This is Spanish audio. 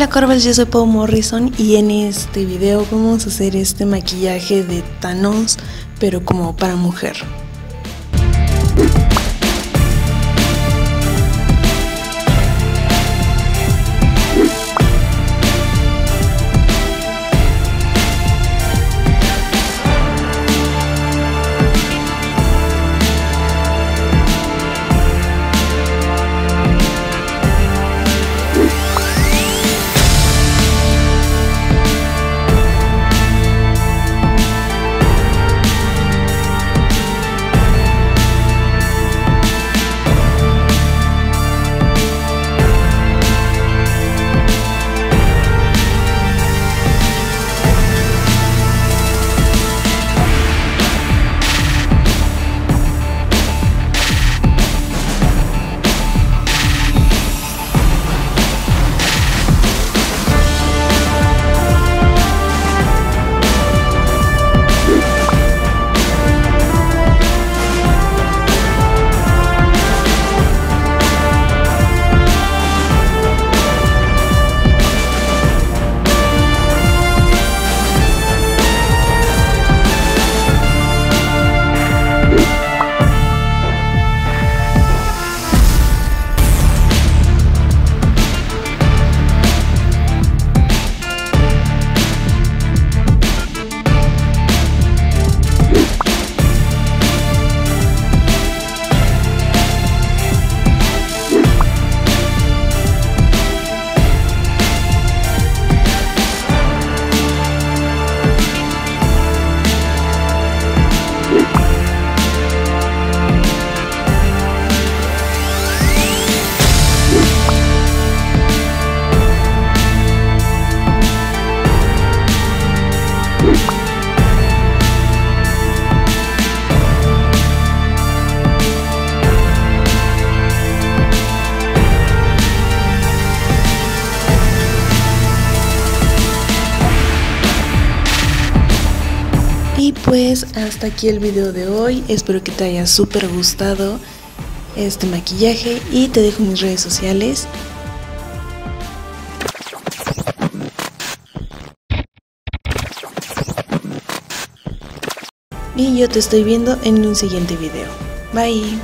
Hola Corvals, yo soy Pau Morrison y en este video vamos a hacer este maquillaje de Thanos, pero como para mujer. Y pues hasta aquí el video de hoy, espero que te haya súper gustado este maquillaje y te dejo mis redes sociales. Y yo te estoy viendo en un siguiente video. Bye.